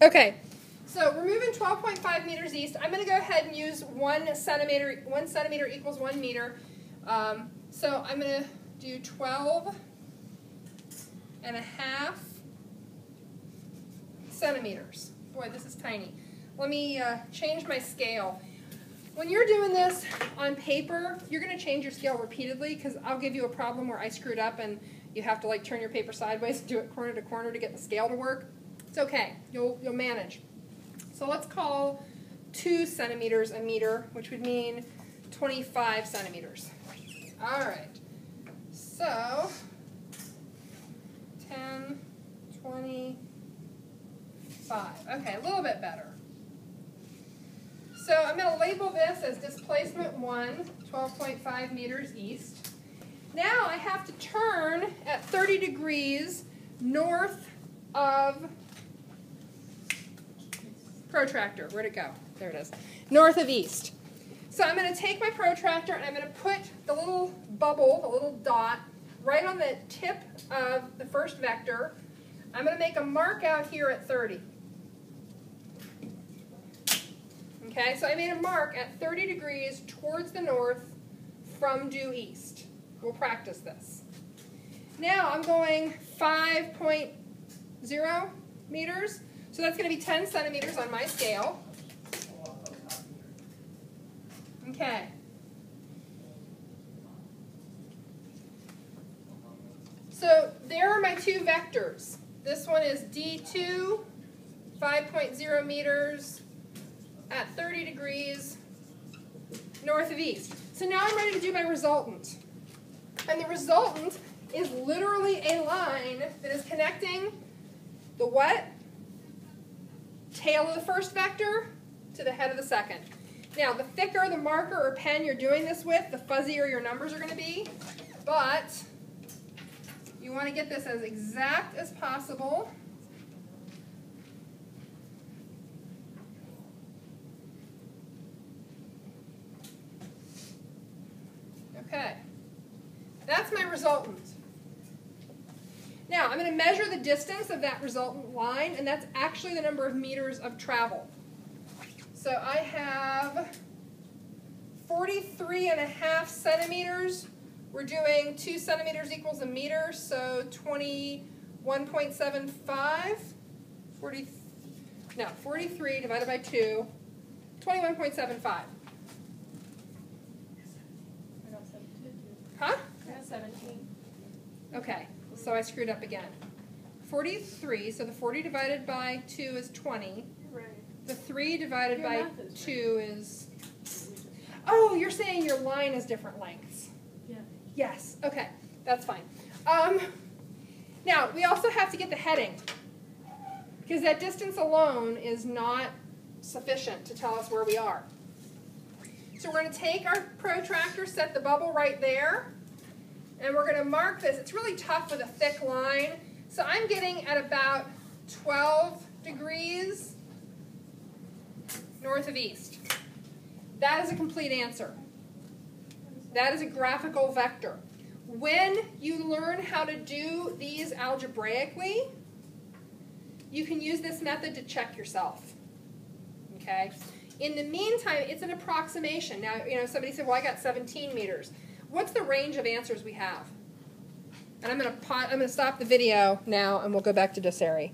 Okay, so we're moving 12.5 meters east. I'm going to go ahead and use one centimeter. One centimeter equals one meter. Um, so I'm going to do 12 and a half centimeters. Boy, this is tiny. Let me uh, change my scale. When you're doing this on paper, you're going to change your scale repeatedly because I'll give you a problem where I screwed up and you have to like turn your paper sideways and do it corner to corner to get the scale to work. It's okay. You'll, you'll manage. So let's call 2 centimeters a meter, which would mean 25 centimeters. All right. So 10, 25. Okay, a little bit better. So I'm going to label this as displacement 1, 12.5 meters east. Now I have to turn at 30 degrees north of protractor. Where'd it go? There it is. North of east. So I'm going to take my protractor and I'm going to put the little bubble, the little dot, right on the tip of the first vector. I'm going to make a mark out here at 30. Okay, so I made a mark at 30 degrees towards the north from due east. We'll practice this. Now I'm going 5.0 meters so that's going to be 10 centimeters on my scale. Okay. So there are my two vectors. This one is D2, 5.0 meters at 30 degrees north of east. So now I'm ready to do my resultant. And the resultant is literally a line that is connecting the what? Tail of the first vector to the head of the second. Now, the thicker the marker or pen you're doing this with, the fuzzier your numbers are going to be. But you want to get this as exact as possible. Okay. That's my resultant. Now, I'm going to measure the distance of that resultant line, and that's actually the number of meters of travel. So I have 43 and a half centimeters. We're doing 2 centimeters equals a meter, so 21.75. 40, no, 43 divided by 2, 21.75. Huh? 17. Okay so I screwed up again. 43, so the 40 divided by 2 is 20. Right. The 3 divided Your by is 2 is... Oh, you're saying your line is different lengths. Yeah. Yes, okay, that's fine. Um, now, we also have to get the heading. Because that distance alone is not sufficient to tell us where we are. So we're going to take our protractor, set the bubble right there, and we're going to mark this. It's really tough with a thick line. So I'm getting at about 12 degrees north of east. That is a complete answer. That is a graphical vector. When you learn how to do these algebraically, you can use this method to check yourself. Okay? In the meantime, it's an approximation. Now, you know, somebody said, well, I got 17 meters. What's the range of answers we have? And I'm going to stop the video now and we'll go back to Doceri.